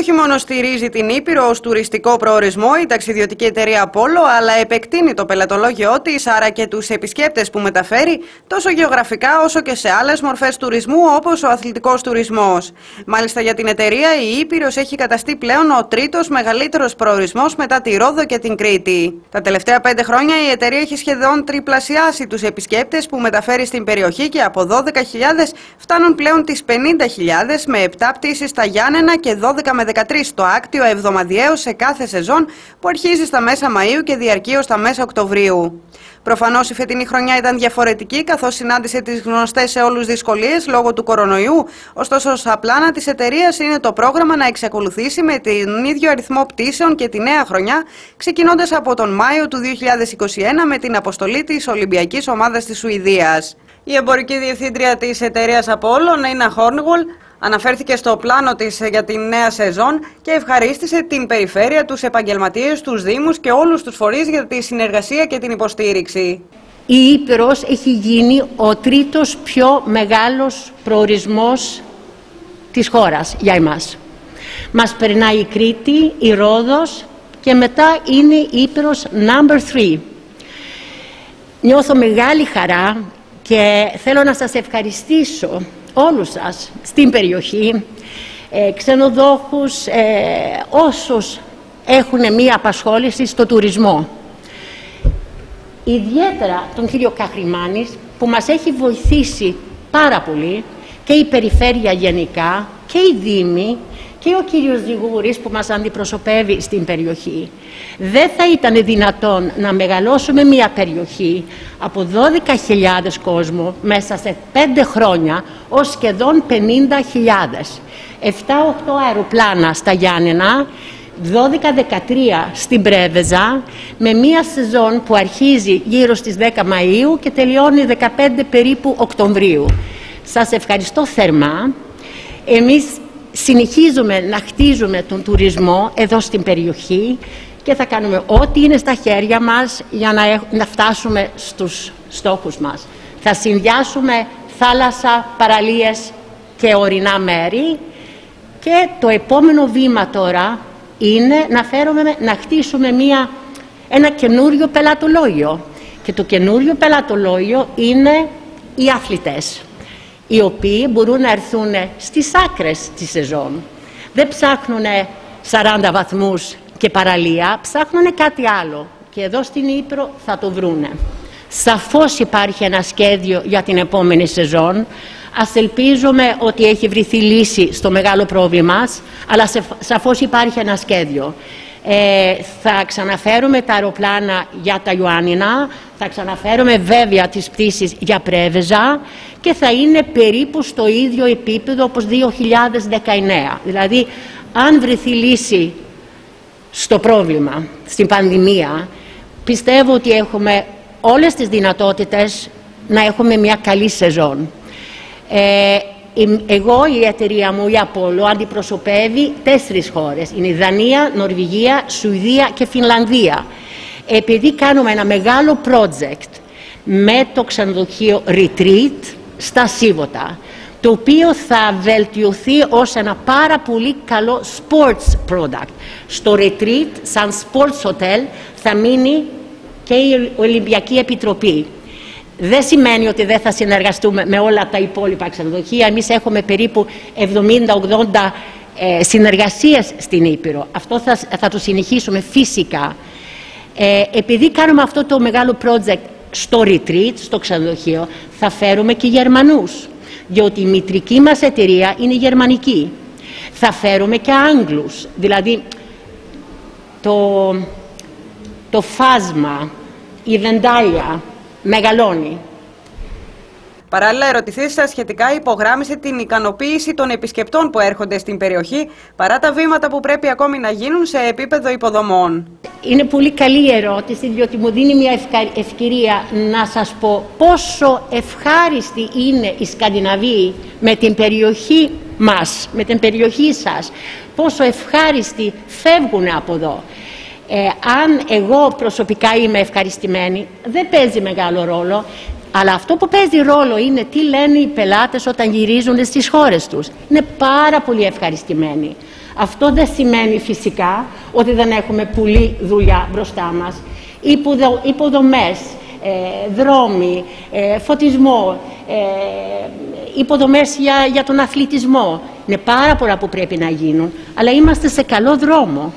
Όχι μόνο στηρίζει την Ήπειρο ως τουριστικό προορισμό η ταξιδιωτική εταιρεία Πόλο, αλλά επεκτείνει το πελατολόγιο της, άρα και τους επισκέπτες που μεταφέρει, τόσο γεωγραφικά όσο και σε άλλες μορφές τουρισμού, όπως ο αθλητικός τουρισμός. Μάλιστα για την εταιρεία, η Ήπειρος έχει καταστεί πλέον ο τρίτος μεγαλύτερος προορισμός μετά τη Ρόδο και την Κρήτη. Τα τελευταία πέντε χρόνια η εταιρεία έχει σχεδόν τριπλασιάσει τους επισκέπτες που μεταφέρει στην περιοχή και από 12.000 φτάνουν πλέον τις 50.000 με 7 πτήσεις στα Γιάννενα και 12 με 13 το άκτιο εβδομαδιαίο σε κάθε σεζόν που αρχίζει στα μέσα Μαΐου και διαρκεί ως τα μέσα Οκτωβρίου. Προφανώς η φετινή χρονιά ήταν διαφορετική καθώς συνάντησε τις γνωστές σε όλους δυσκολίες λόγω του κορονοϊού. Ωστόσο, στα πλάνα της εταιρείας είναι το πρόγραμμα να εξακολουθήσει με τον ίδιο αριθμό πτήσεων και τη νέα χρονιά, ξεκινώντας από τον Μάιο του 2021 με την αποστολή της Ολυμπιακής Ομάδας της Σουηδίας. Η εμπορική διευθύντρια της εταιρείας Απόλλων, Νέινα Χόρνγολ, Αναφέρθηκε στο πλάνο της για την νέα σεζόν και ευχαρίστησε την περιφέρεια, τους επαγγελματίες, τους δήμους και όλους τους φορείς για τη συνεργασία και την υποστήριξη. Η Ήπειρος έχει γίνει ο τρίτος πιο μεγάλος προορισμός της χώρας για εμάς. Μας περνάει η Κρήτη, η Ρόδος και μετά είναι η Ήπειρος number 3. Νιώθω μεγάλη χαρά και θέλω να σας ευχαριστήσω όλους σας στην περιοχή, ε, ξενοδόχους, ε, όσους έχουν μία απασχόληση στο τουρισμό. Ιδιαίτερα τον κύριο Καχρημάνης που μας έχει βοηθήσει πάρα πολύ και η περιφέρεια γενικά και οι δήμοι και ο κύριος Ζιγούρης που μας αντιπροσωπεύει στην περιοχή. Δεν θα ήταν δυνατόν να μεγαλώσουμε μια περιοχή από 12.000 κόσμο μέσα σε 5 χρόνια ως σχεδόν 50.000. 7-8 αεροπλάνα στα Γιάννενα, 12-13 στην Πρέβεζα, με μία σεζόν που αρχίζει γύρω στις 10 Μαΐου και τελειώνει 15 περίπου Οκτωβρίου. Σας ευχαριστώ θερμά. Εμείς συνεχίζουμε να χτίζουμε τον τουρισμό εδώ στην περιοχή και θα κάνουμε ό,τι είναι στα χέρια μας για να, να φτάσουμε στους στόχους μας. Θα συνδυάσουμε θάλασσα, παραλίες και ορεινά μέρη και το επόμενο βήμα τώρα είναι να, φέρουμε, να χτίσουμε μια, ένα καινούριο πελατολόγιο. Και το καινούριο πελατολόγιο είναι οι αθλητές οι οποίοι μπορούν να έρθουν στις άκρες της σεζόν. Δεν ψάχνουν 40 βαθμούς και παραλία, ψάχνουν κάτι άλλο. Και εδώ στην Ήπειρο θα το βρούνε. Σαφώς υπάρχει ένα σχέδιο για την επόμενη σεζόν. Ας ελπίζουμε ότι έχει βρεθεί λύση στο μεγάλο πρόβλημα, αλλά σαφώς υπάρχει ένα σχέδιο. Ε, θα ξαναφέρουμε τα αεροπλάνα για τα Ιωάννινα, θα ξαναφέρουμε βέβαια τις πτήσεις για Πρέβεζα και θα είναι περίπου στο ίδιο επίπεδο όπως 2019. Δηλαδή, αν βρεθεί λύση στο πρόβλημα, στην πανδημία, πιστεύω ότι έχουμε όλες τις δυνατότητες να έχουμε μια καλή σεζόν. Ε, εγώ, η εταιρεία μου, η Απόλο, αντιπροσωπεύει τέσσερις χώρες. Είναι η Δανία, Νορβηγία, Σουηδία και Φινλανδία. Επειδή κάνουμε ένα μεγάλο project με το ξενοδοχείο Retreat στα Σίβωτα, το οποίο θα βελτιωθεί ως ένα πάρα πολύ καλό sports product. Στο Retreat, σαν sports hotel, θα μείνει και η Ολυμπιακή Επιτροπή δεν σημαίνει ότι δεν θα συνεργαστούμε με όλα τα υπόλοιπα ξενοδοχεία. Εμείς έχουμε περίπου 70-80 ε, συνεργασίες στην Ήπειρο. Αυτό θα, θα το συνεχίσουμε φυσικά. Ε, επειδή κάνουμε αυτό το μεγάλο project στο retreat, στο ξενοδοχείο, θα φέρουμε και Γερμανούς. Διότι η μητρική μας εταιρεία είναι γερμανική. Θα φέρουμε και Άγγλους. Δηλαδή, το, το φάσμα, η βεντάλια, μεγαλώνει. Παράλληλα, ερωτηθήσει σχετικά υπογράμμισε την ικανοποίηση των επισκεπτών που έρχονται στην περιοχή παρά τα βήματα που πρέπει ακόμη να γίνουν σε επίπεδο υποδομών. Είναι πολύ καλή η ερώτηση, διότι μου δίνει μια ευκαιρία να σας πω πόσο ευχάριστη είναι η Σκανδιναβοί με την περιοχή μας, με την περιοχή σας. Πόσο ευχάριστοι φεύγουν από εδώ. Ε, αν εγώ προσωπικά είμαι ευχαριστημένη, δεν παίζει μεγάλο ρόλο, αλλά αυτό που παίζει ρόλο είναι τι λένε οι πελάτες όταν γυρίζουν στις χώρες τους. Είναι πάρα πολύ ευχαριστημένοι. Αυτό δεν σημαίνει φυσικά ότι δεν έχουμε πολλή δουλειά μπροστά μας. Υποδομές, ε, δρόμοι, ε, φωτισμό, ε, υποδομές για, για τον αθλητισμό. Είναι πάρα πολλά που πρέπει να γίνουν, αλλά είμαστε σε καλό δρόμο.